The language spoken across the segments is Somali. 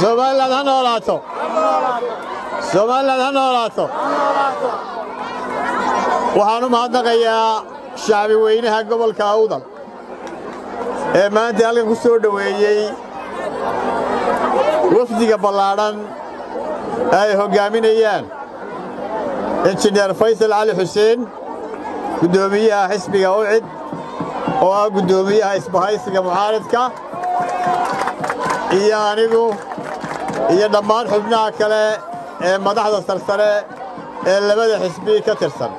somaliland ha noolaato somaliland ha noolaato waxaan u mahadnaqayaa shacbi weynaha gobolka awdal ee maanta halkan ku soo dhoweeyey wafdiga ballaadhan ay hoggaaminayaan injineer faysal cali xuseen guddoomiyaha xisbiga ucid oo ah guddoomiyaha isbahaysiga mucaaridka iyo anigu iyo dhammaan xubnaha kale ee madaxda sarsare ee labada xisbi ka tirsan.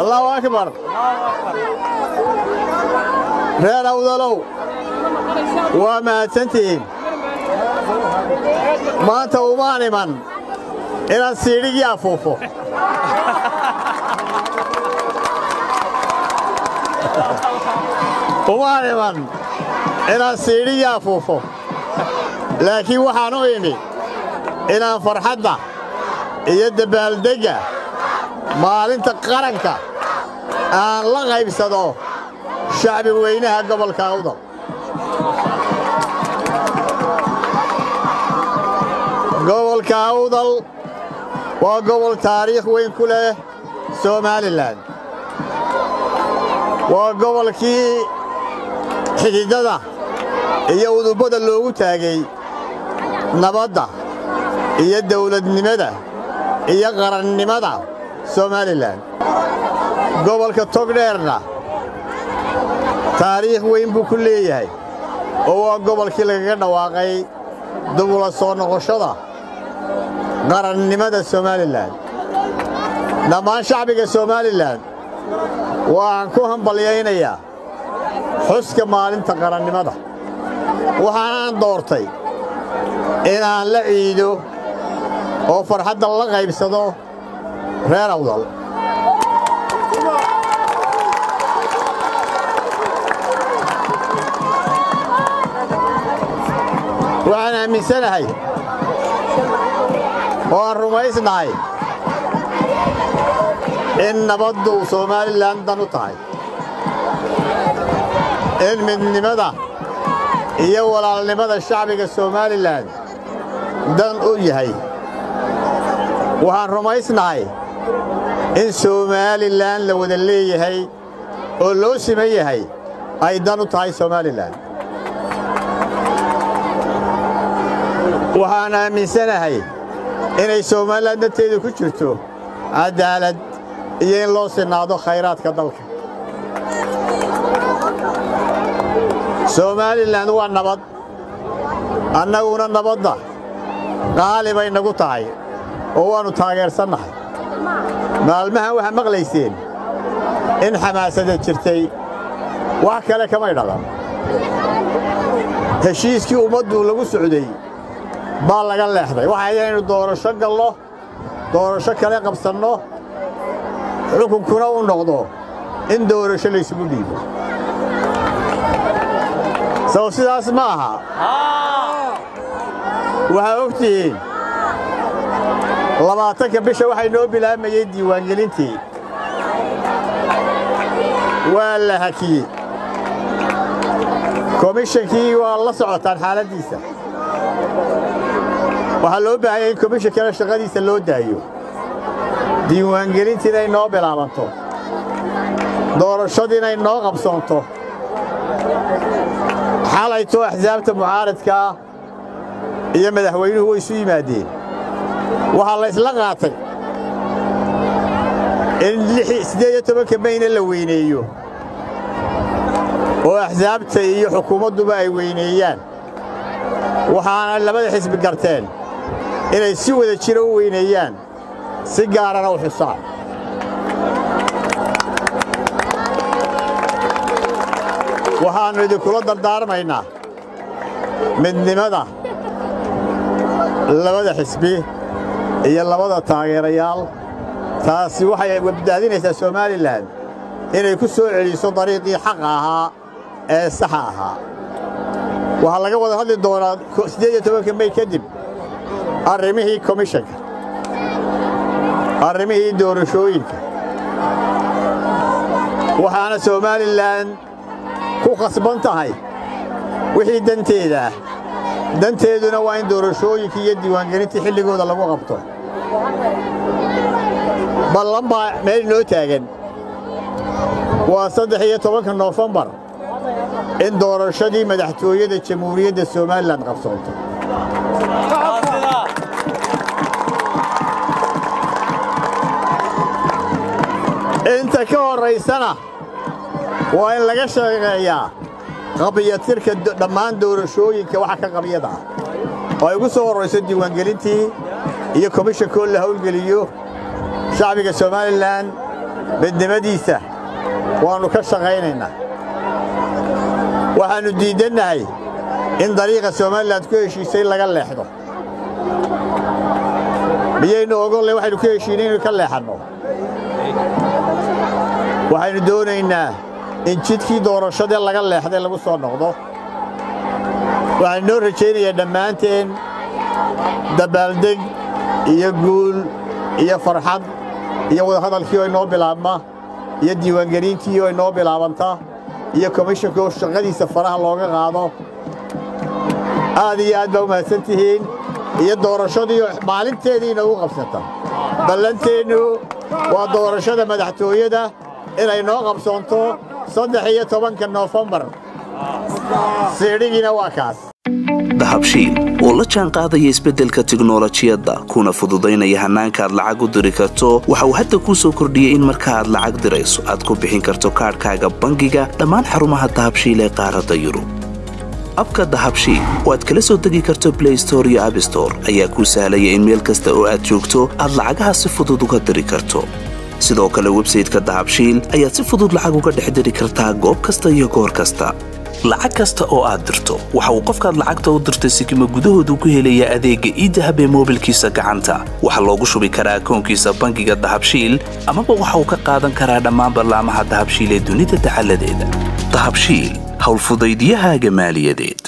Allahu akbar. Reer awdalow waa mahadsantihiin. Maanta umaan iman inaan siidhigii afuufo umaan iman inaan siidhigii afuufo laakiin waxaan u imi inaan farxadda iyo dabaaldegga maalinta qaranka aan la qaybsado shacbi weynaha gobolka awdal gobolka awdal waa gobol taariikh weyn ku leh somalilan waa gobolkii xididada iyo udubbada loogu taagay nabadda iyo dawladnimada iyo qarannimada somalilan gobolka togdheerna taariikh weyn buu ku leeyahay oo waa gobolkii lagaga dhawaaqay dubula soo noqoshada qarannimada somalilan dhammaan shacbiga somalilan waxaan ku hambalyaynayaa. Xuska maalinta qarannimada waxaanaan doortay inaan la ciido oo farxadda la qaybsado reer awdal. Waxaan aaminsanahay oo aan rumaysnahay in nabaddu somalilan dan u tahay in midnimada iyo walaalnimada shacbiga somalilan dan u yahay waxaan rumaysnahay in somalilan la wada leeyahay oo loo siman yahay ay dan u tahay somalilan waxaan aaminsanahay inay somalilan danteedu ku jirto cadaalad iyo in loo sinaado khayraadka dalka. Somalilan waa nabad. Annaguna nabadda. Qaali bay nagu tahay. Oo waannu taageersannahay. Maalmahan waxaa maqlayseen in xamaasada jirtay. Wax kale kamay dhalan. Heshiiskii ummaddu lagu socday baa laga leexday. Waxay inaynu doorasho gallo doorasho kale qabsanno. Xukunkuna u noqdo. In doorasho laysugu dhiibo. Saw sidaas ma aha. Waxaa og tihiin labaatanka bisha waxay noo bilaamayey diiwaangelintii. Waa la hakiyey. Komishankii waa la socotaan xaaladdiisa waxaa loo baahanya in komishankana shaqadiisa loo daayo. Diiwaangelintii inay noo bilaabanto doorashadii inay noo qabsoonto. Xalayto axsaabta mucaaradkaa iyo madaxweynuhu way isu yimaadeen. Waxaa la isla qaatay in siddeed iyo tobanka mayna la weyneeyo oo axsaabta iyo xukuumadduba ay weyneeyaan. Waxaana labada xisbi garteen inay si wada jira u weyneeyaan. Si gaarana u xusaan waxaannu idinkula dardaarmaynaa midnimada. Labada xisbi iyo labada taageerayaal. Taasi waxay badbaadinaysaa somalilan inay ku soo celiso dariiqii xaqa ahaa ee saxa ahaa. Waxaa laga wada hadli doonaa siddeed iyo tobanka may kadib arrimihii komishanka arrimihii doorashooyinka waxaana somalilan ku khasban tahay. Wixii danteeda ah danteeduna waa in doorashooyinka iyo diiwaangelintii xilligooda lagu qabto. Ballan baa meel inoo taagan. Waa saddex iyo tobanka noofembar in doorashadii madaxtooyada jamhuuriyadda somalilan qabsoonto inta ka horraysana waa in laga shaqeeyaa qabiyatirka dhammaan doorashooyinka waxa ka qabyada. Ah oo ay ugu soo horrayso diiwaangelintii iyo komishankoo la hawlgeliyo shacbiga somalilan midnimadiisa. Waannu ka shaqaynaynaa. Waxaannu diiddannahay in dariiqa somalilan ku heshiisay laga leexdo. Miyaynu ogolle waxaynu ku heshiinay inaynu ka leexanno waxaynu doonaynaa in jidkii doorashadee laga leexday lagu soo noqdo. Waxaan noo rajaynayaa dhammaanteen dabaaldeg iyo guul iyo farxad iyo wadahadalkii oo inoo bilaabma iyo diiwaangelintii oo inoo bilaabanta iyo komishanka oo shaqadiisa faraha looga qaado. Aad iyo aad baa u mahadsan tihiin iyo doorashadii maalinteedii inoogu qabsata. Ballanteennu waa doorashada madaxtooyada inay noo qabsoonto saddex iyo tobanka noofembar siidhigiina waa kaas. Dahabshiil oo la jaan qaadaya isbeddelka tiknolojiyadda kuna fududaynaya hannaanka aad lacag u diri karto waxa uu hadda kuu soo kordhiyey in marka aad lacag dirayso aad ku bixin karto kaadhkaaga bangiga dhammaan xarumaha dahabshiil ee qaaradda yurub. Abka dahabshiil oo aad kala soo degi karto blay store iyo abstore ayaa kuu sahlaya in meel kasta oo aad joogto aad lacagaha si fudud uga diri karto sidoo kale websayteka dahabshiil ayaad si fudud lacag uga dhex diri kartaa goob kasta iyo goor kasta. Lacag kasta oo aad dirto waxa uu qofkaad lacagta u dirtay sikima gudahoodu ku helayaa adeegga iidahab ee moobilkiisa gacanta. Waxaa loogu shubi karaa akoonkiisa bangiga dahabshiil amaba waxa uu ka qaadan karaa dhammaan ballaamaha dahabshiil ee dunida dacaladeeda dahabshiil howlfudaydiyahaaga maaliyadeed